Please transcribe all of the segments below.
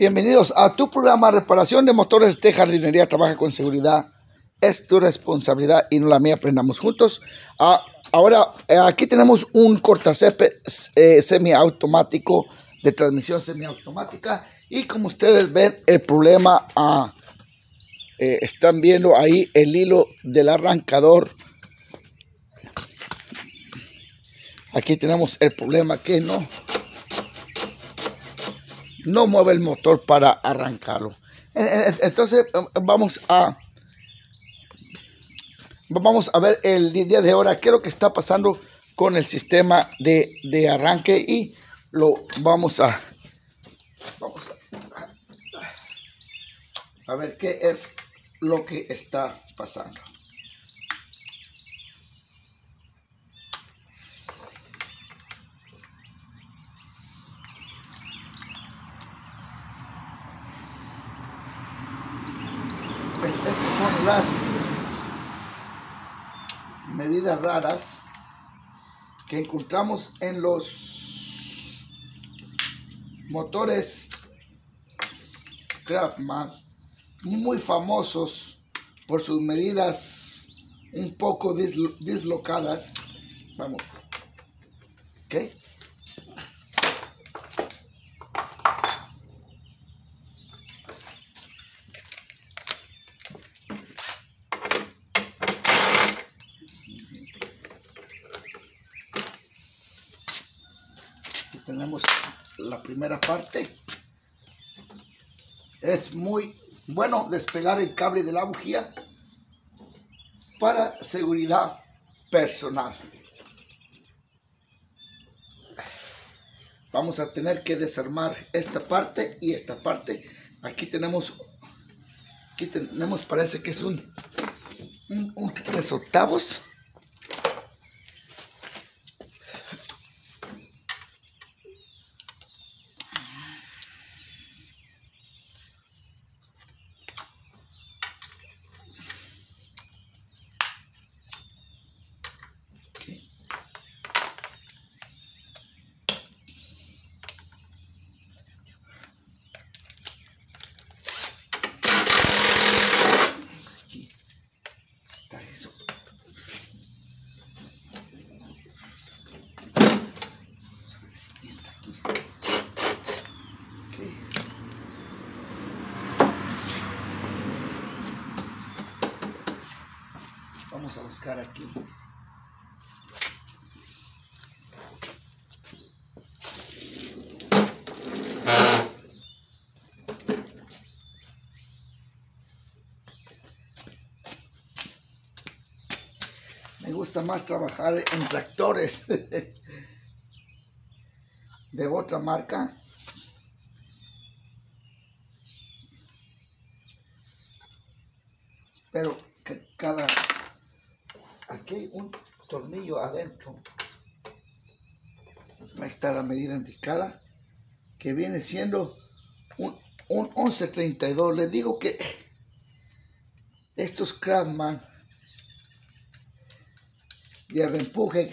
Bienvenidos a tu programa Reparación de Motores de Jardinería. Trabaja con seguridad. Es tu responsabilidad y no la mía. Aprendamos juntos. Ah, ahora, eh, aquí tenemos un cortacepe eh, semiautomático de transmisión semiautomática. Y como ustedes ven, el problema, ah, eh, están viendo ahí el hilo del arrancador. Aquí tenemos el problema que no no mueve el motor para arrancarlo. Eh, eh, entonces vamos a vamos a ver el día de ahora qué es lo que está pasando con el sistema de, arranque y lo vamos a vamos a, a ver qué es lo que está pasando. Medidas raras que encontramos en los motores Craftman muy famosos por sus medidas un poco dislocadas. Vamos. ¿Ok? tenemos la primera parte. Es muy bueno despegar el cable de la bujía para seguridad personal. Vamos a tener que desarmar esta parte y esta parte. Aquí tenemos, aquí tenemos, parece que es un, un, un tres octavos A buscar aquí. Me gusta más trabajar en tractores de otra marca. Pero que cada aquí hay un tornillo adentro. Ahí está la medida indicada, que viene siendo un, un 1132. Les digo que estos Craftman de reempuje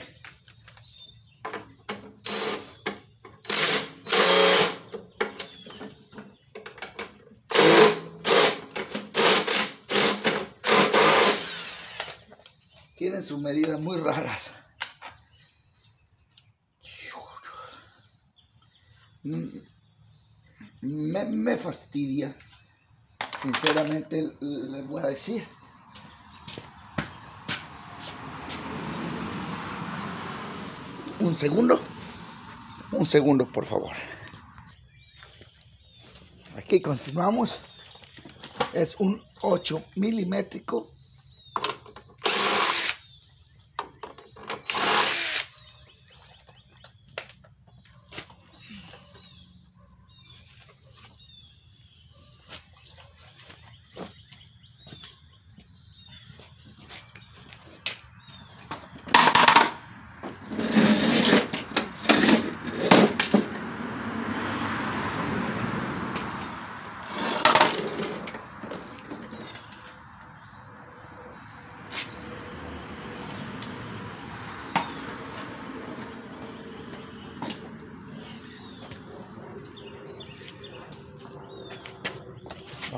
tienen sus medidas muy raras. Me, me fastidia, sinceramente les voy a decir. Un segundo, un segundo por favor. Aquí continuamos. Es un 8 milimétrico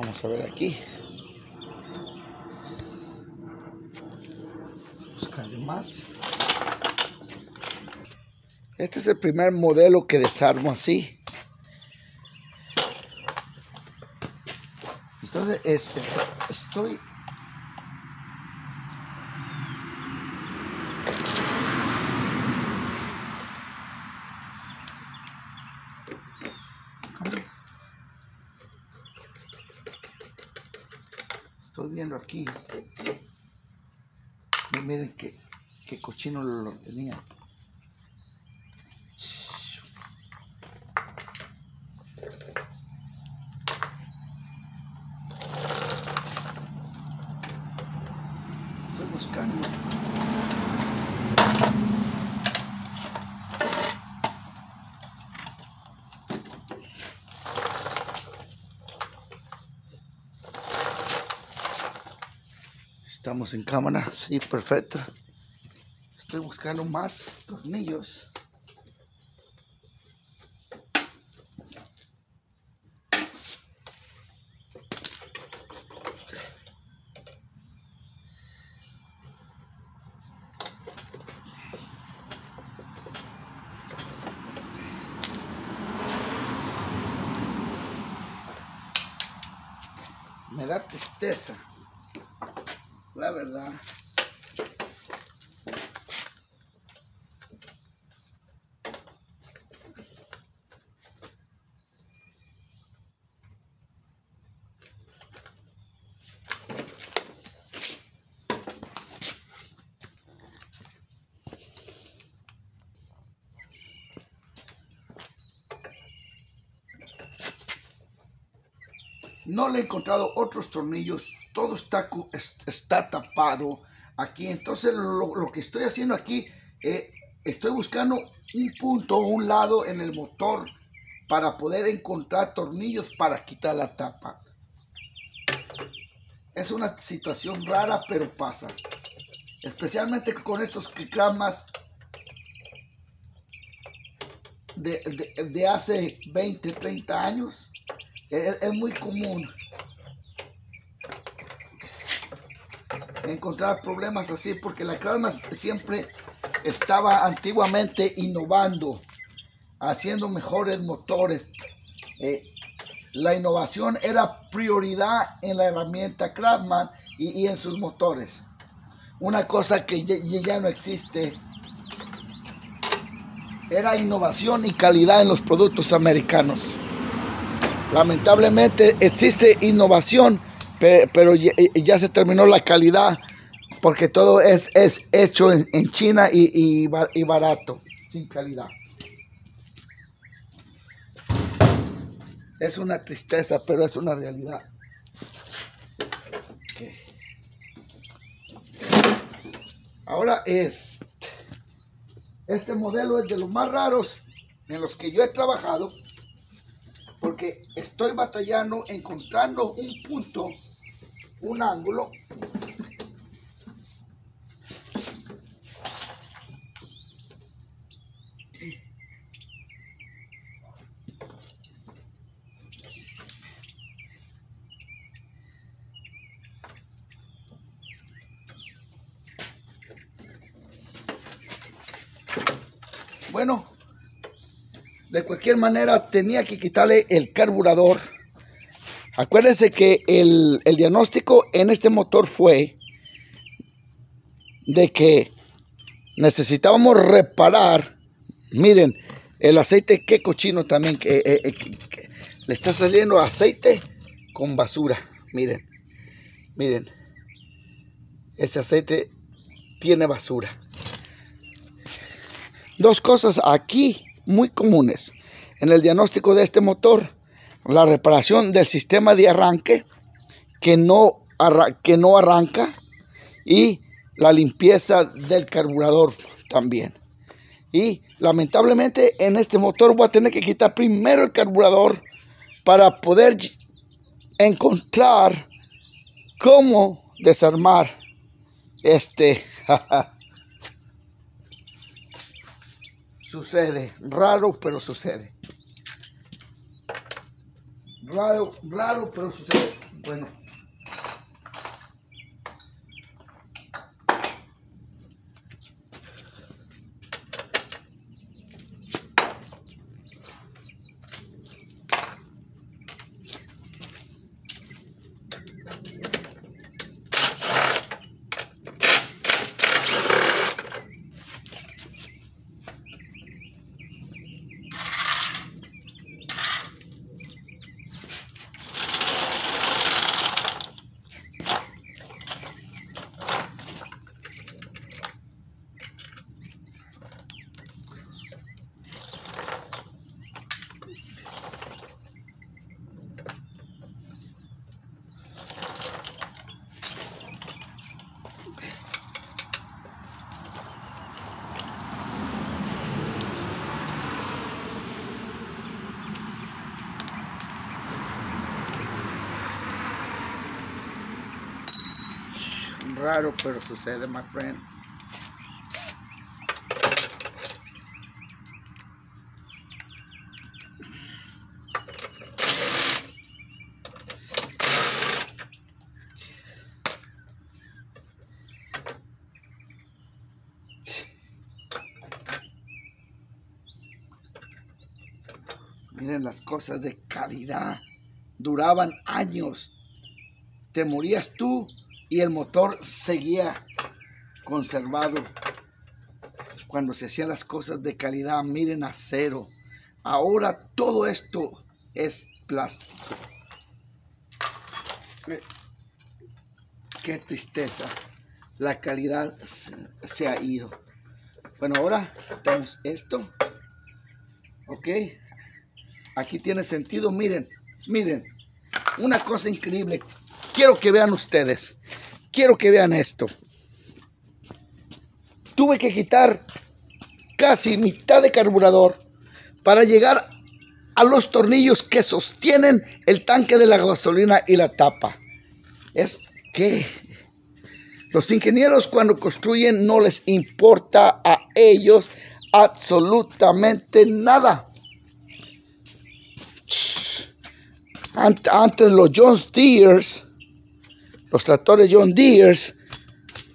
Vamos a ver aquí. Buscarle más. Este es el primer modelo que desarmo así. Entonces, este, estoy Estoy viendo aquí. Y miren qué, qué cochino lo tenía. Estoy buscando. Estamos en cámara, sí, perfecto. Estoy buscando más tornillos. Me da tristeza la verdad. No le he encontrado otros tornillos todo está, está tapado aquí. Entonces lo, que estoy haciendo aquí, eh, estoy buscando un punto, un lado en el motor para poder encontrar tornillos para quitar la tapa. Es una situación rara, pero pasa. Especialmente con estos cramas de, de, hace 20, 30 años. es muy común. Encontrar problemas así porque la calma siempre estaba antiguamente innovando, haciendo mejores motores. Eh, la innovación era prioridad en la herramienta Craftsman y, en sus motores. Una cosa que ya, no existe era innovación y calidad en los productos americanos. Lamentablemente existe innovación, pero, ya, se terminó la calidad porque todo es, es hecho en, China y, barato, sin calidad. Es una tristeza, pero es una realidad. Ahora es, este modelo es de los más raros en los que yo he trabajado, porque estoy batallando encontrando un punto un ángulo. Bueno, de cualquier manera tenía que quitarle el carburador Acuérdense que el, diagnóstico en este motor fue de que necesitábamos reparar, miren, el aceite, qué cochino también, que, eh, eh, le está saliendo aceite con basura, miren, miren, ese aceite tiene basura. Dos cosas aquí muy comunes en el diagnóstico de este motor la reparación del sistema de arranque que no, que no arranca y la limpieza del carburador también. Y lamentablemente en este motor voy a tener que quitar primero el carburador para poder encontrar cómo desarmar este. sucede, raro, pero sucede. Raro, raro, pero sucede. Bueno. Pero sucede, my friend. Miren las cosas de calidad. Duraban años. Te morías tú y el motor seguía conservado. Cuando se hacían las cosas de calidad, miren acero. Ahora todo esto es plástico. Eh, qué tristeza. La calidad se ha ido. Bueno, ahora tenemos esto. Ok. Aquí tiene sentido. Miren, miren. Una cosa increíble. Quiero que vean ustedes. Quiero que vean esto. Tuve que quitar casi mitad de carburador para llegar a los tornillos que sostienen el tanque de la gasolina y la tapa. Es que los ingenieros cuando construyen no les importa a ellos absolutamente nada. Antes los John Deere's los tractores John Deere's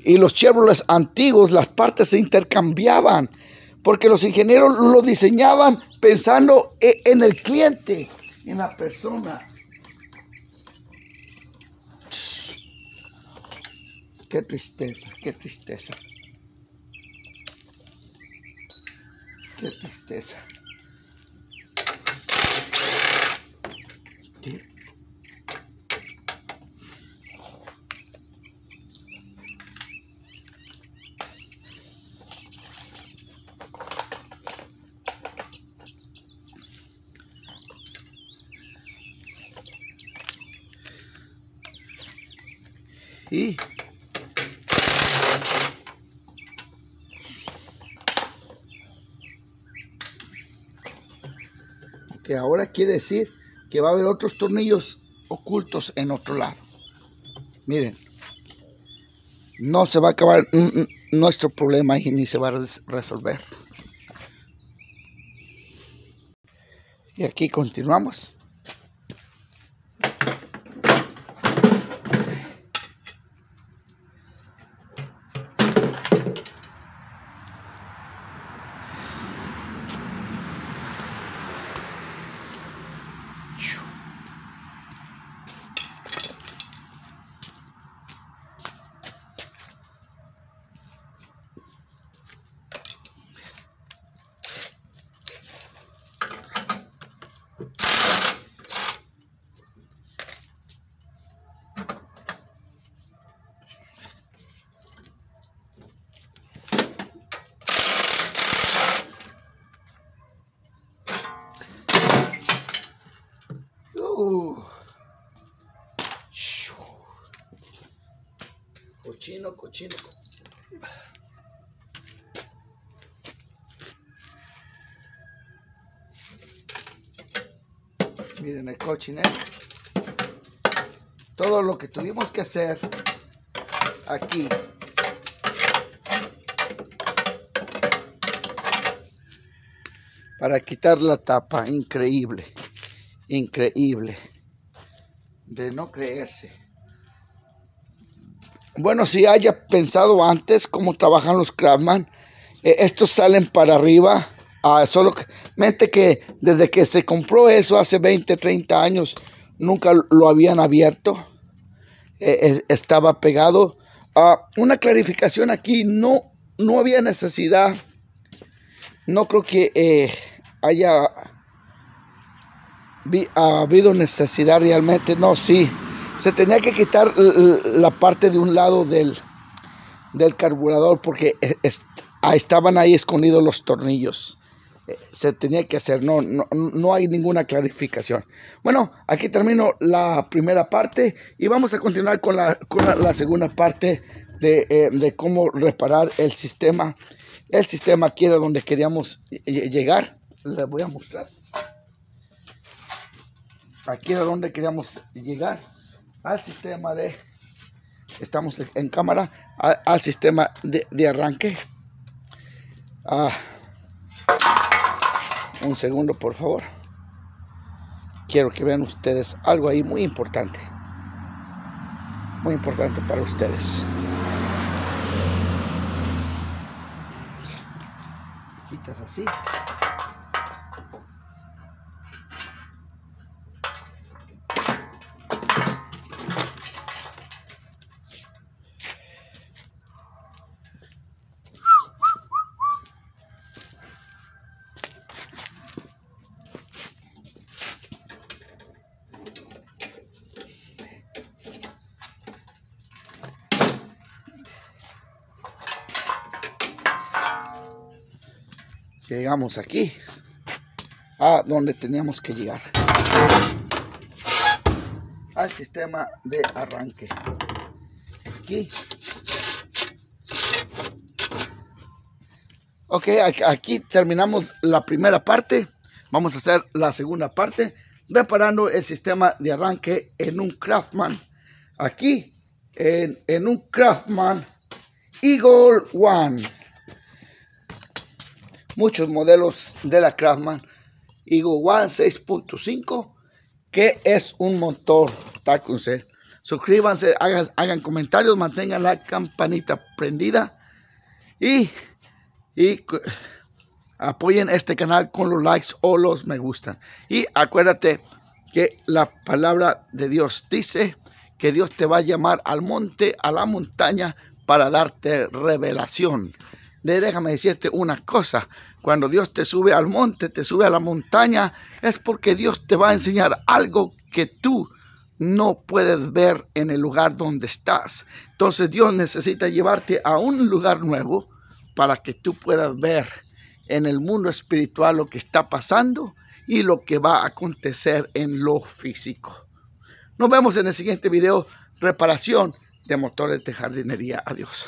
y los Chevrolet antiguos, las partes se intercambiaban porque los ingenieros lo diseñaban pensando e, en el cliente, en la persona. Qué tristeza, qué tristeza. Qué tristeza. Y que ahora quiere decir que va a haber otros tornillos ocultos en otro lado. Miren, no se va a acabar nuestro problema y ni se va a resolver. Y aquí continuamos. Cochino, cochino. Miren el cochinero. Todo lo que tuvimos que hacer aquí. Para quitar la tapa. Increíble. Increíble. de no creerse. Bueno, si haya pensado antes cómo trabajan los Craftman, eh, estos salen para arriba, uh, solamente que desde que se compró eso hace 20, 30 años, nunca lo habían abierto, eh, estaba pegado. a una clarificación aquí, no, no había necesidad, no creo que eh, haya habido necesidad realmente, no, sí. Se tenía que quitar la parte de un lado del, del carburador porque estaban ahí escondidos los tornillos. Eh, se tenía que hacer, no, no, hay ninguna clarificación. Bueno, aquí termino la primera parte y vamos a continuar con la, segunda parte de, eh, de, cómo reparar el sistema. El sistema aquí era donde queríamos llegar. Les voy a mostrar. Aquí era donde queríamos llegar al sistema de, estamos en cámara, al, sistema de, arranque. Ah, un segundo, por favor. Quiero que vean ustedes algo ahí muy importante. Muy importante para ustedes. Quitas así. Llegamos aquí a donde teníamos que llegar. Al sistema de arranque. Aquí. Ok aquí terminamos la primera parte. Vamos a hacer la segunda parte reparando el sistema de arranque en un Craftman aquí en, un Craftman Eagle One muchos modelos de la Craftman Eagle One 6.5 que es un motor Tacunce. Suscríbanse, hagan, hagan, comentarios, mantengan la campanita prendida y, y apoyen este canal con los likes o los me gustan. Y acuérdate que la palabra de Dios dice que Dios te va a llamar al monte, a la montaña, para darte revelación déjame decirte una cosa, cuando Dios te sube al monte, te sube a la montaña, es porque Dios te va a enseñar algo que tú no puedes ver en el lugar donde estás. Entonces Dios necesita llevarte a un lugar nuevo para que tú puedas ver en el mundo espiritual lo que está pasando y lo que va a acontecer en lo físico. Nos vemos en el siguiente video, reparación de motores de jardinería. Adiós.